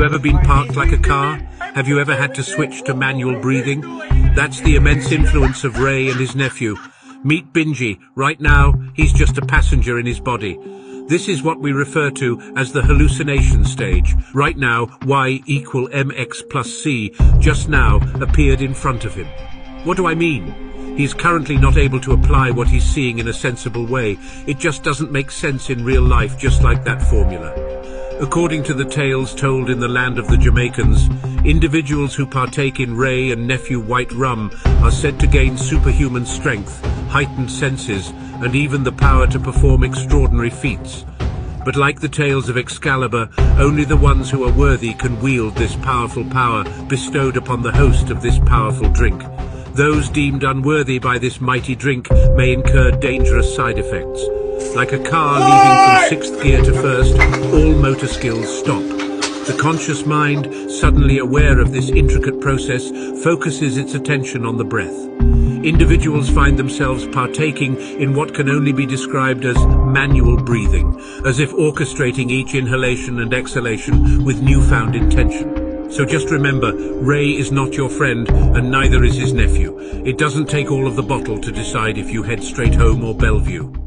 you ever been parked like a car? Have you ever had to switch to manual breathing? That's the immense influence of Wray and his nephew. Meet Benji. Right now, he's just a passenger in his body. This is what we refer to as the hallucination stage. Right now, y equal mx plus c just now appeared in front of him. What do I mean? He's currently not able to apply what he's seeing in a sensible way. It just doesn't make sense in real life, just like that formula. According to the tales told in the land of the Jamaicans, individuals who partake in Wray and Nephew White Rum are said to gain superhuman strength, heightened senses, and even the power to perform extraordinary feats. But like the tales of Excalibur, only the ones who are worthy can wield this powerful power bestowed upon the host of this powerful drink. Those deemed unworthy by this mighty drink may incur dangerous side effects. Like a car leaving from sixth gear to first, all motor skills stop. The conscious mind, suddenly aware of this intricate process, focuses its attention on the breath. Individuals find themselves partaking in what can only be described as manual breathing, as if orchestrating each inhalation and exhalation with newfound intention. So just remember, Wray is not your friend, and neither is his nephew. It doesn't take all of the bottle to decide if you head straight home or Bellevue.